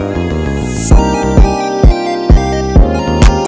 Música